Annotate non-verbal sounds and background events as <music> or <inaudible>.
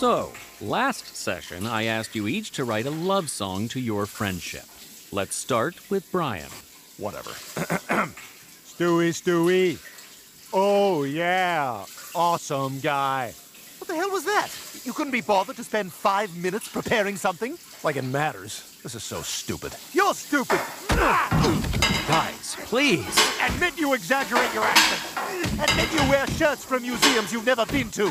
So, last session, I asked you each to write a love song to your friendship. Let's start with Brian. Whatever. <clears throat> Stewie, Stewie. Oh, yeah. Awesome guy. What the hell was that? You couldn't be bothered to spend five minutes preparing something? Like it matters. This is so stupid. You're stupid. Guys, please. Admit you exaggerate your accent. Admit you wear shirts from museums you've never been to.